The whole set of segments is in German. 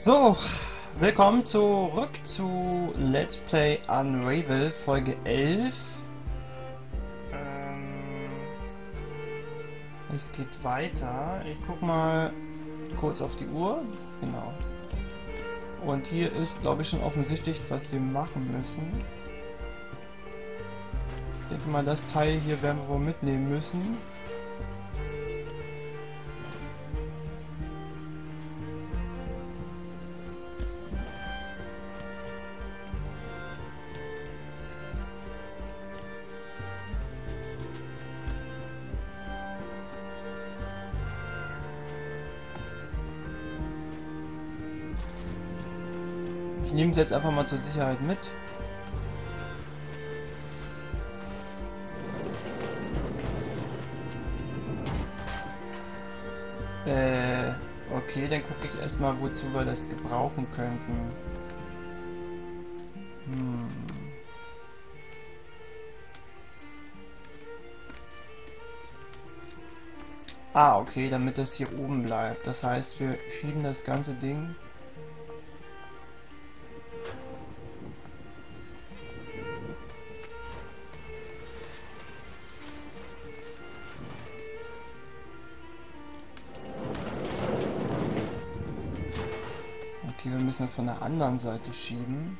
So, willkommen zurück zu Let's Play Unravel Folge 11. Ähm, es geht weiter. Ich guck mal kurz auf die Uhr. Genau. Und hier ist, glaube ich, schon offensichtlich, was wir machen müssen. Ich denke mal, das Teil hier werden wir wohl mitnehmen müssen. Ich nehme es jetzt einfach mal zur Sicherheit mit. Äh, okay, dann gucke ich erstmal, wozu wir das gebrauchen könnten. Hm. Ah, okay, damit das hier oben bleibt. Das heißt, wir schieben das ganze Ding das von der anderen Seite schieben.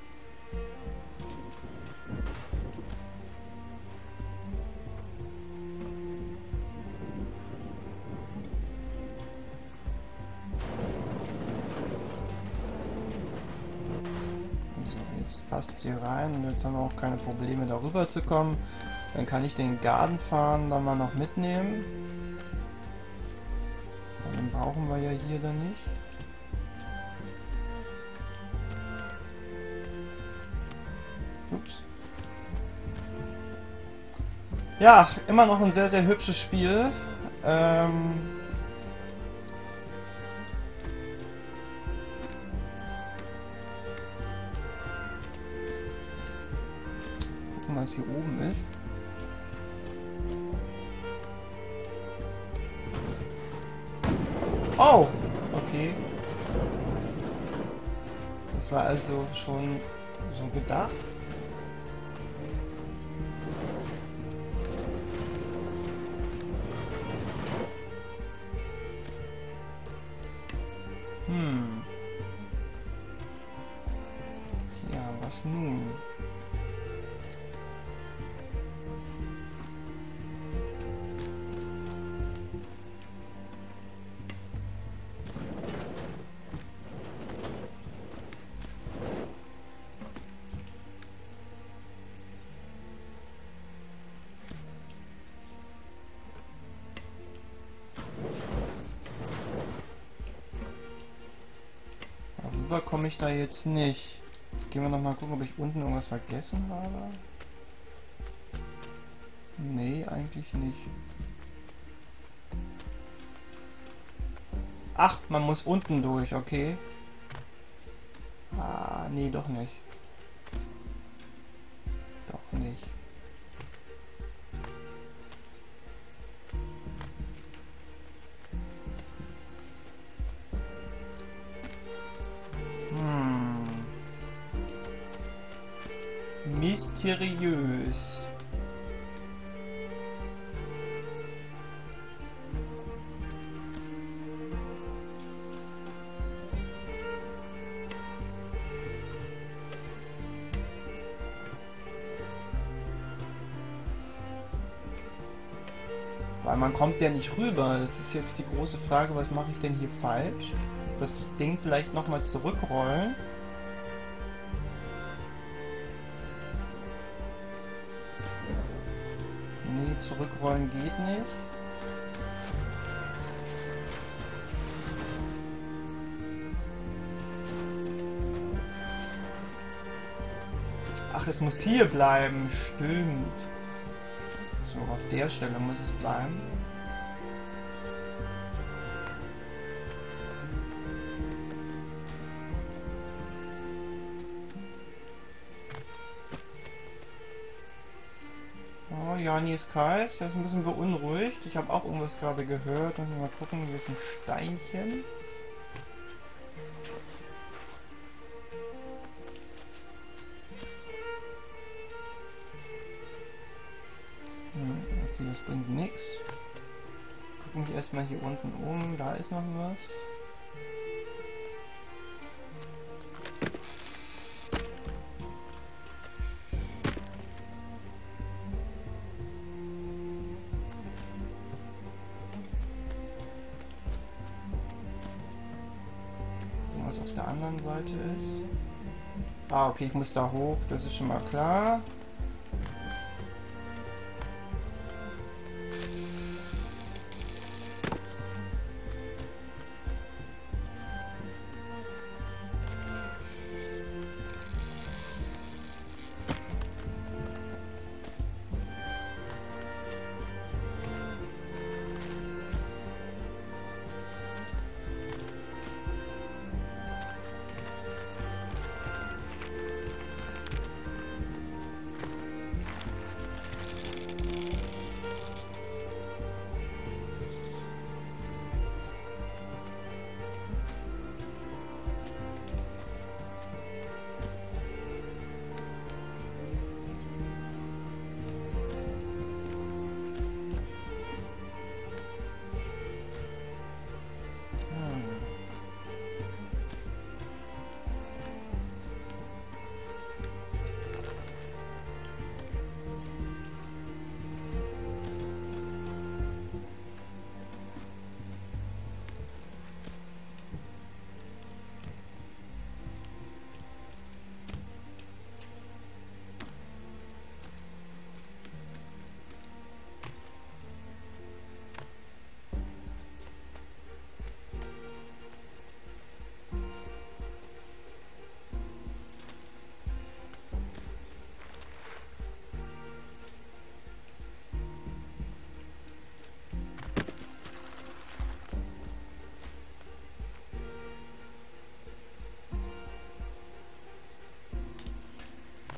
Jetzt passt sie rein und jetzt haben wir auch keine Probleme darüber zu kommen. Dann kann ich den Garten fahren dann mal noch mitnehmen. Den brauchen wir ja hier dann nicht. Ja, immer noch ein sehr, sehr hübsches Spiel. Ähm Gucken, was hier oben ist. Oh! Okay. Das war also schon so gedacht. Darüber komme ich da jetzt nicht. Gehen wir noch mal gucken, ob ich unten irgendwas vergessen habe. Nee, eigentlich nicht. Ach, man muss unten durch, okay. Ah, nee, doch nicht. Weil man kommt ja nicht rüber. Das ist jetzt die große Frage, was mache ich denn hier falsch? Das Ding vielleicht nochmal zurückrollen. Nee, zurückrollen geht nicht. Ach, es muss hier bleiben. Stimmt. Der Stelle muss es bleiben. Oh, Jani ist kalt. Der ist ein bisschen beunruhigt. Ich habe auch irgendwas gerade gehört. Mal gucken, hier ist ein Steinchen. Erstmal hier unten um. Da ist noch was. Was auf der anderen Seite ist. Ah, okay, ich muss da hoch. Das ist schon mal klar.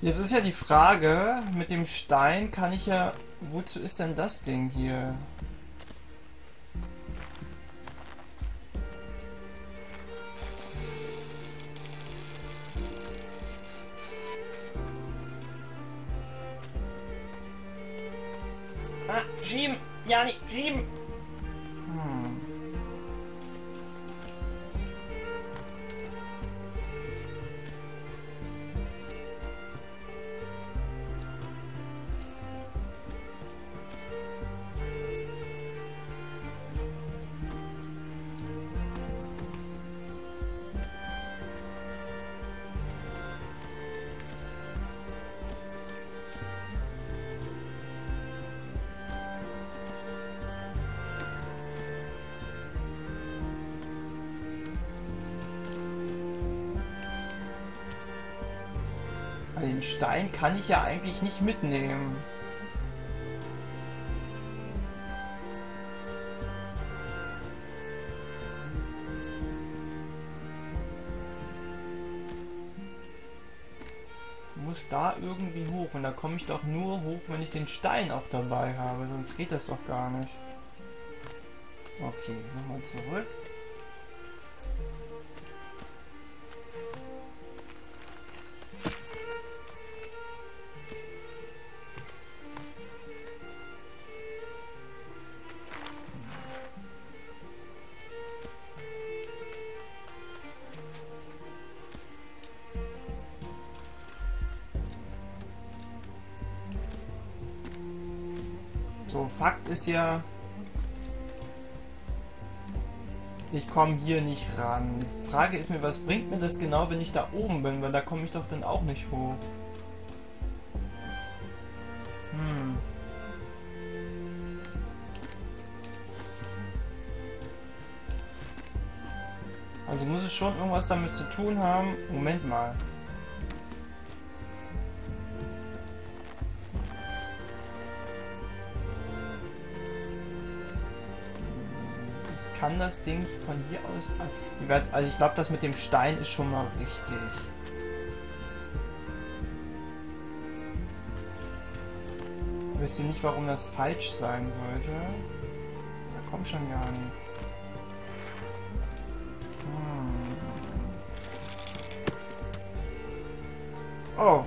Jetzt ist ja die Frage, mit dem Stein kann ich ja... Wozu ist denn das Ding hier? Den Stein kann ich ja eigentlich nicht mitnehmen. Muss da irgendwie hoch und da komme ich doch nur hoch, wenn ich den Stein auch dabei habe, sonst geht das doch gar nicht. Okay, nochmal zurück. Ist ja, ich komme hier nicht ran. Die Frage ist mir, was bringt mir das genau, wenn ich da oben bin? Weil da komme ich doch dann auch nicht hoch. Hm. Also muss es schon irgendwas damit zu tun haben. Moment mal. Kann das Ding von hier aus. Also ich glaube, das mit dem Stein ist schon mal richtig. Ich wüsste nicht, warum das falsch sein sollte. Na komm schon, Jani. Hm. Oh.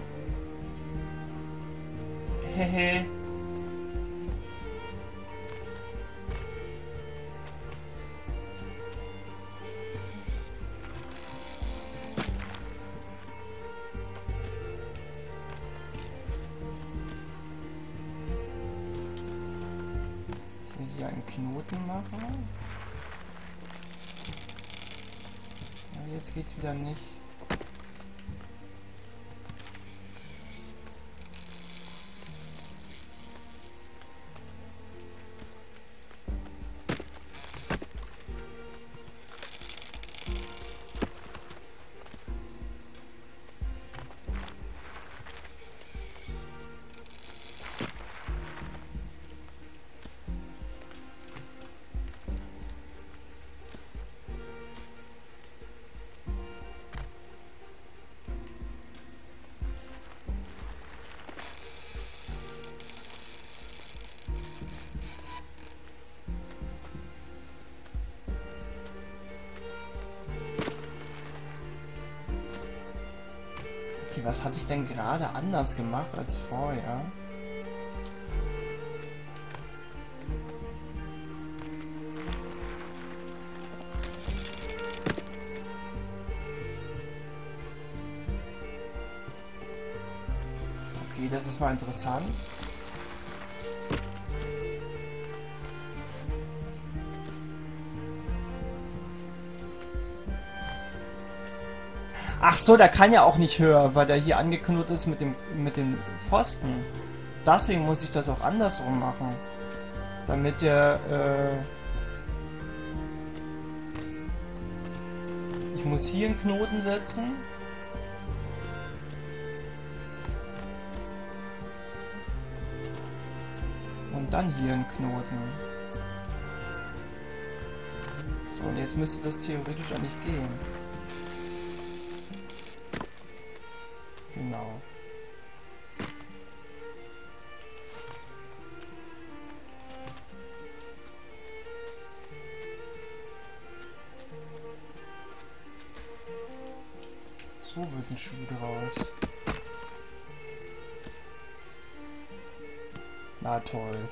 Einen Knoten machen. Ja, jetzt geht's wieder nicht. Okay, was hatte ich denn gerade anders gemacht als vorher? Okay, das ist mal interessant. Ach so, der kann ja auch nicht höher, weil der hier angeknotet ist mit dem mit dem Pfosten. Deswegen muss ich das auch andersrum machen. Damit der äh Ich muss hier einen Knoten setzen. Und dann hier einen Knoten. So, und jetzt müsste das theoretisch eigentlich gehen. Genau. So wird ein Schuh draus. Na toll.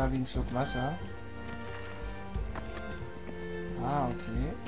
Da wie ein Schluck Wasser. Ah, okay.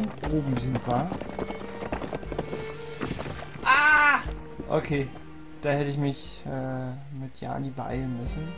Und oben sind wir. Ah! Okay. Da hätte ich mich äh, mit Jani beeilen müssen.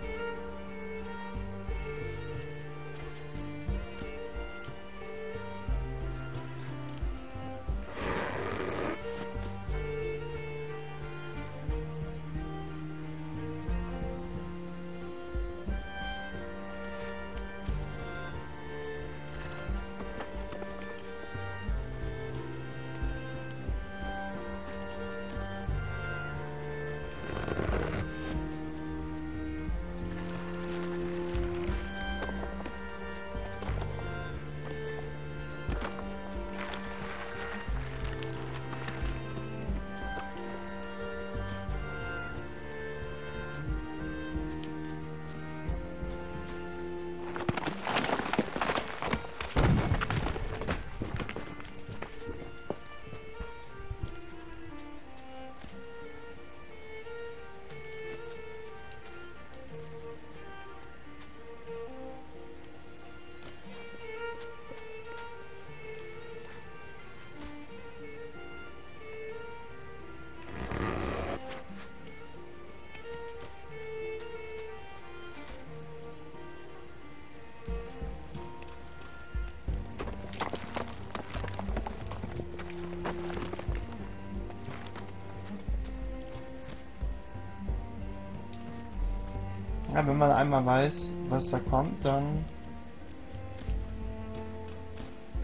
Wenn man einmal weiß, was da kommt, dann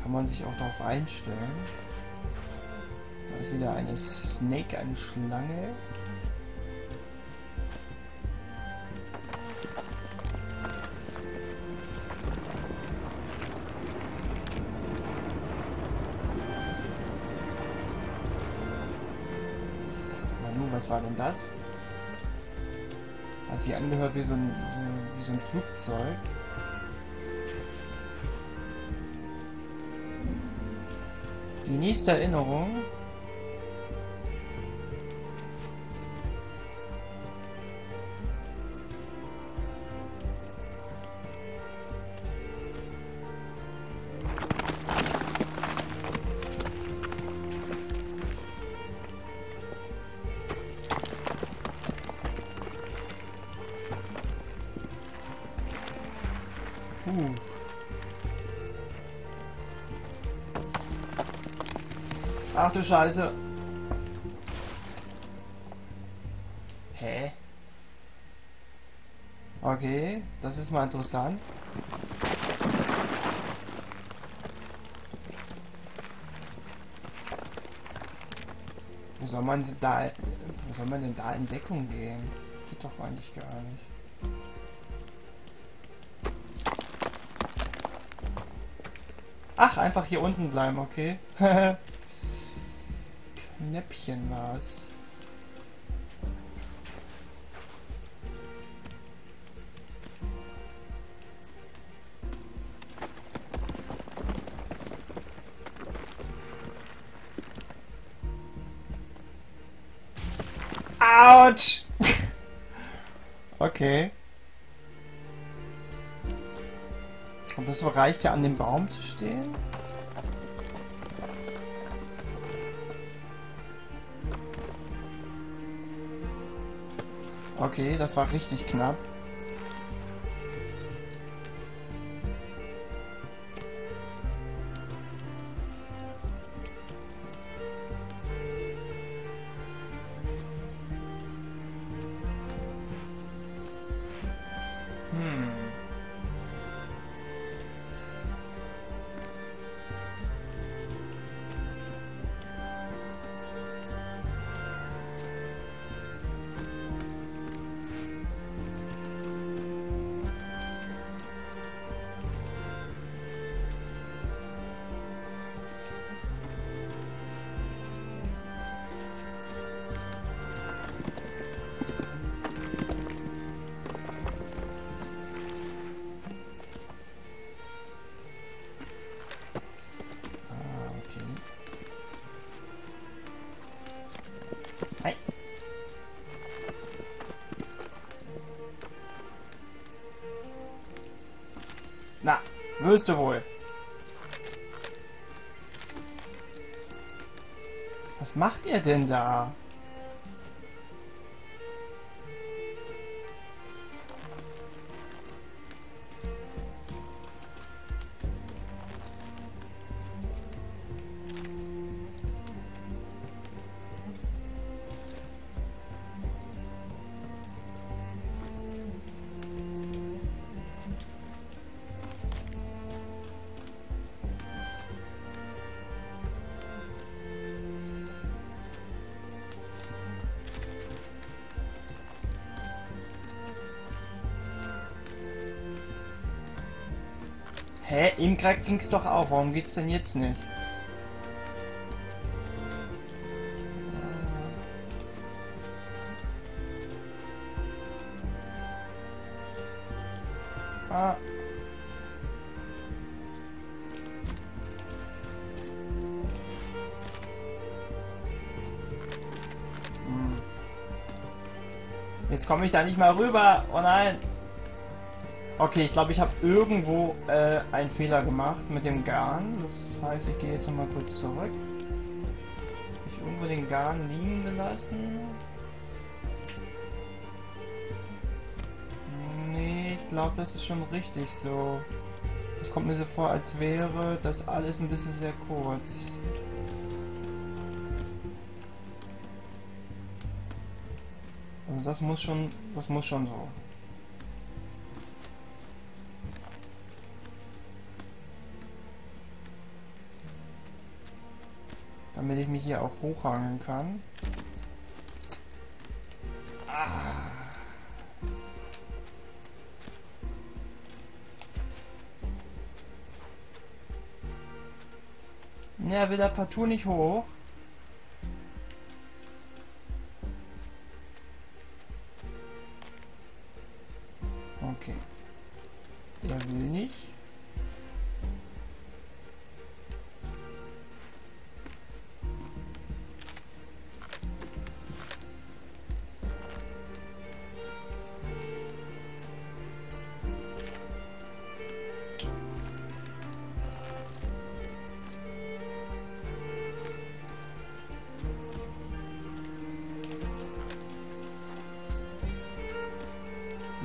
kann man sich auch darauf einstellen. Da ist wieder eine Snake, eine Schlange. Nanu, was war denn das? Hat sich angehört wie so ein, wie so ein Flugzeug. Die nächste Erinnerung. Du Scheiße. Hä? Okay, das ist mal interessant. Wo soll man da, wo soll man denn da in Deckung gehen? Geht doch eigentlich gar nicht. Ach, einfach hier unten bleiben, okay. Knäppchen war's. Autsch! okay. Aber es reicht ja an dem Baum zu stehen. Okay, das war richtig knapp. Wirst du wohl. Was macht ihr denn da? Hä? Eben gerade ging's doch auch. Warum geht's denn jetzt nicht? Ah. Hm. Jetzt komme ich da nicht mal rüber. Oh nein. Okay, ich glaube, ich habe irgendwo äh, einen Fehler gemacht mit dem Garn. Das heißt, ich gehe jetzt nochmal kurz zurück. Hab ich irgendwo den Garn liegen gelassen? Nee, ich glaube, das ist schon richtig so. Es kommt mir so vor, als wäre das alles ein bisschen sehr kurz. Also das muss schon, das muss schon so. Hier auch hochhangeln kann. Ah. Ne, will da partout nicht hoch.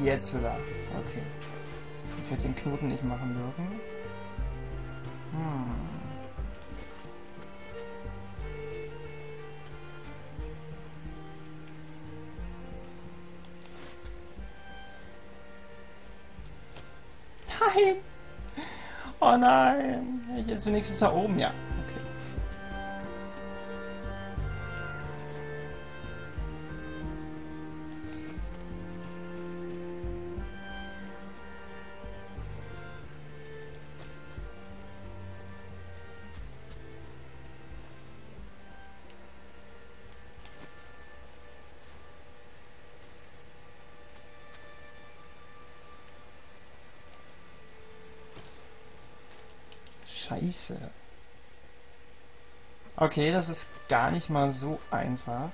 Jetzt wieder. Okay. Ich hätte den Knoten nicht machen dürfen. Hm. Nein! Oh nein! Ich jetzt wenigstens da oben, ja. Scheiße. Okay, das ist gar nicht mal so einfach.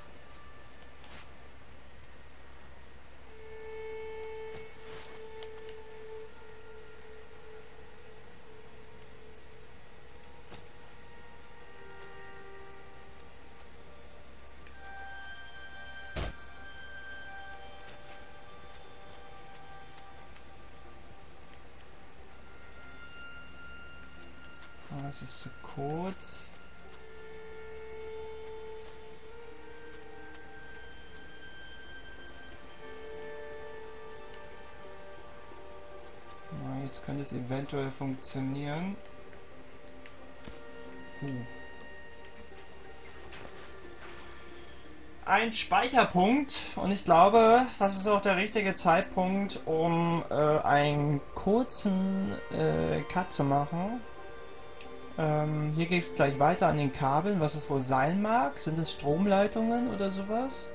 Jetzt könnte es eventuell funktionieren. Uh. Ein Speicherpunkt und ich glaube, das ist auch der richtige Zeitpunkt, um äh, einen kurzen äh, Cut zu machen. Ähm, hier geht es gleich weiter an den Kabeln, was es wohl sein mag. Sind es Stromleitungen oder sowas?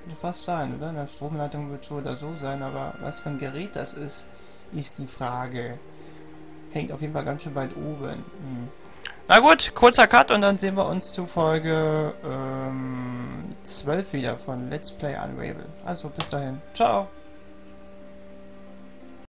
Könnte fast sein, oder? Eine Stromleitung wird so oder so sein, aber was für ein Gerät das ist, ist die Frage. Hängt auf jeden Fall ganz schön weit oben. Hm. Na gut, kurzer Cut und dann sehen wir uns zu Folge ähm, 12 wieder von Let's Play Unravel. Also bis dahin. Ciao.